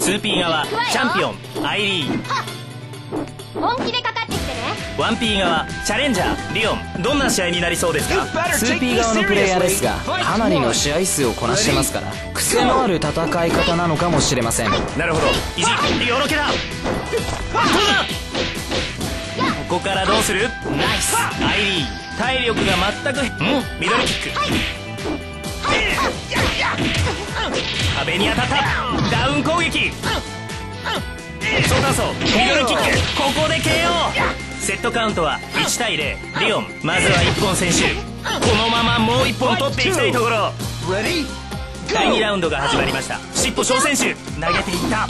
2P 側チャンピオンアイリー本気でかかってきてね。1P 側チャレンジャーリオンどんな試合になりそうですか？2P 側のプレイヤーですがかなりの試合数をこなしてますから癖のある戦い方なのかもしれません。なるほど。意地よろけだ。ここからどうする？ナイス。アイリー体力が全くうん？ミドルキック。壁に当たったダウン攻撃そうだそうミドルキックここで KO セットカウントは1対0リオンまずは1本選手このままもう1本取っていきたいところ第2ラウンドが始まりました尻尾小選手投げていった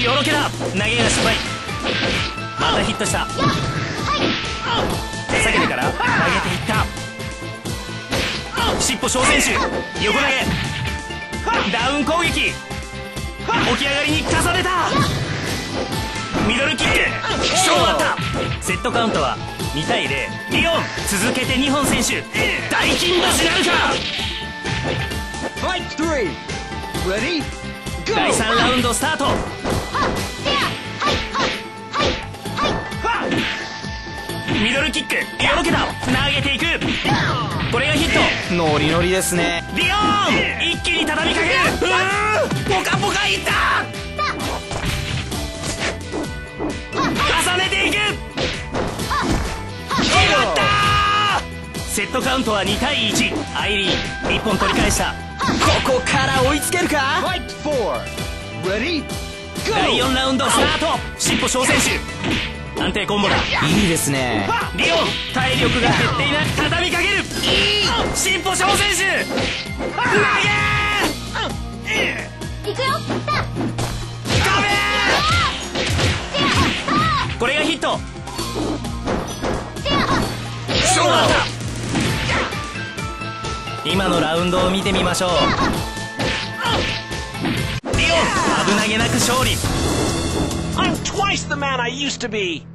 よろけだ投げが失敗またヒットした下げてから投げていった尻尾小選手横投げダウン攻撃。起き上がりに重ねた。ミドルキック。勝負だった。セットカウントは2対0リオン続けて2本選手。大金星なるか。第3ラウンドスタート。ミドルキック。よろけた。投げていく。これがヒット。ノリノリですね。リオンに畳みかける。ポカポカいった。重ねていく。決まったセットカウントは2対1アイリー1本取り返した。ここから追いつけるか？第4ラウンドスタート。尻尾小選手。安定コンボだ。いいですね。リオン体力が減っていない。畳みかける。尻尾小選手。投げ行くよ。これがヒット。今のラウンドを見てみましょう。リオン危なげなく勝利。I'm twice the man I used to be.